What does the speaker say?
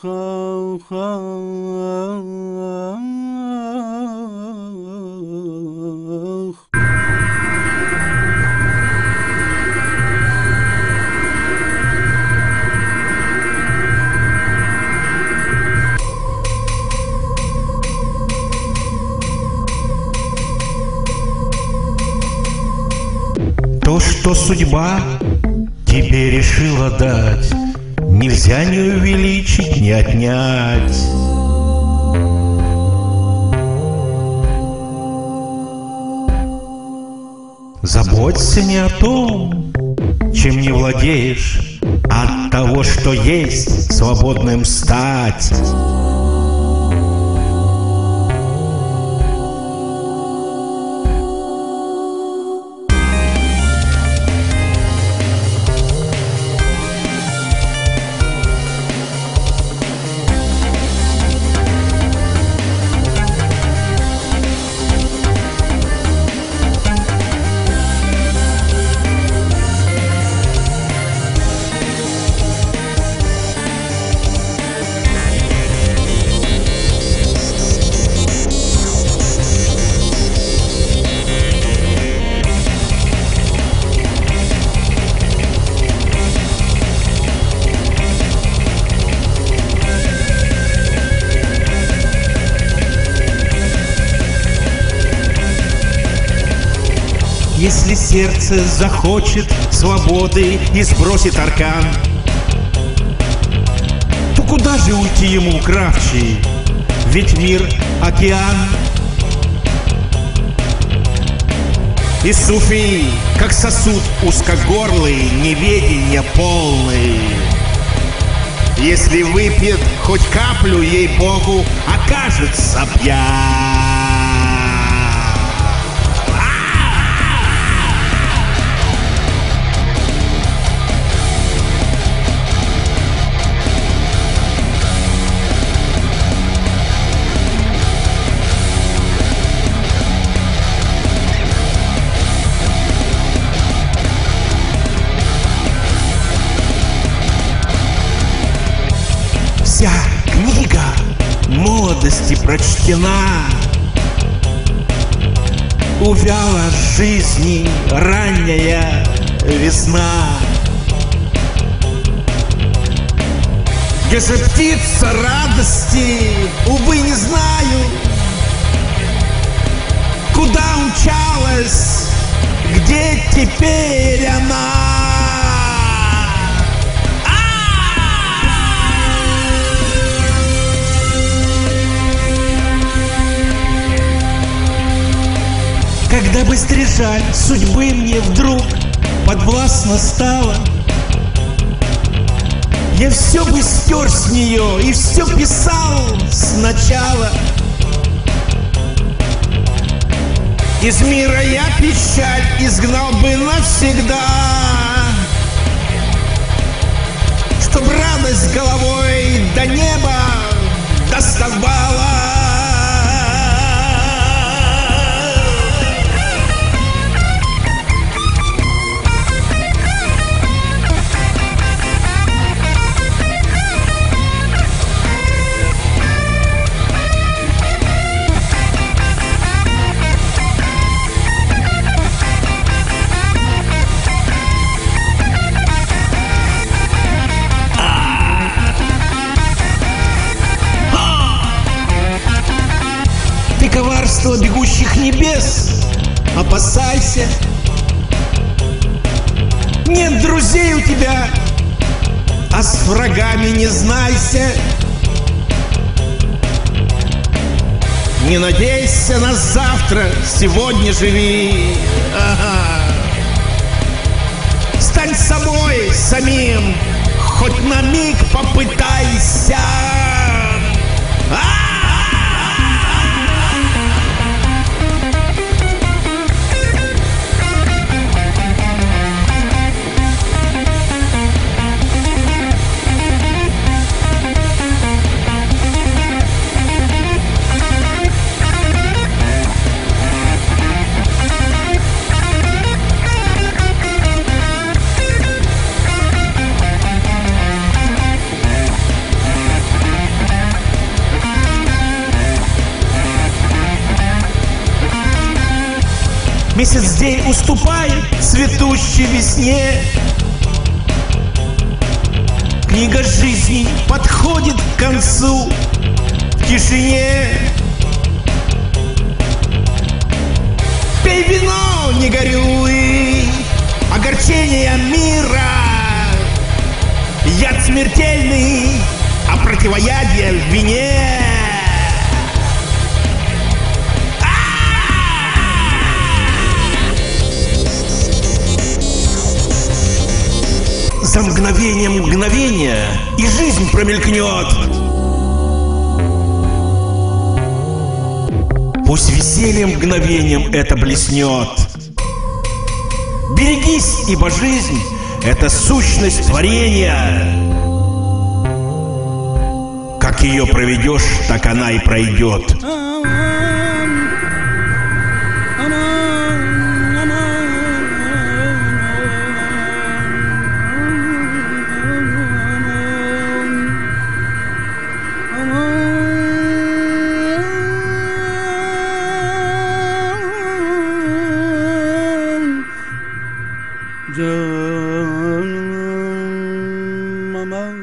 То, что судьба тебе решила дать, Нельзя не увеличить, не отнять. Заботься не о том, чем не владеешь, а от того, что есть, свободным стать. Если сердце захочет свободы и сбросит аркан, то куда же уйти ему, кравчий? Ведь мир — океан. И суфий, как сосуд узкогорлый, неведения полный. Если выпьет хоть каплю, ей-богу, окажется пьян. Вся книга молодости прочтена. Увяла жизни ранняя весна. Где же птица радости, увы, не знаю Куда умчалась, где теперь Когда быстрее жаль судьбы мне вдруг подвластно стало Я все бы стер с нее и все писал сначала. Из мира я печаль изгнал бы навсегда Чтоб радость головой Ты коварство бегущих небес. Опасайся. Нет друзей у тебя А с врагами не знайся. Не надейся на завтра Сегодня живи. Ага. Стань собой самим Хоть на миг попытайся Месяц день уступает цветущей весне. Книга жизни подходит к концу В тишине. Пей вино, не горюй Огорчение мира. Яд смертельный, а противоядие в вине мгновением мгновения и жизнь промелькнет. Пусть весельем мгновением это блеснет. Берегись, ибо жизнь — это сущность творения. Как ее проведешь, так она и пройдет. Canım aman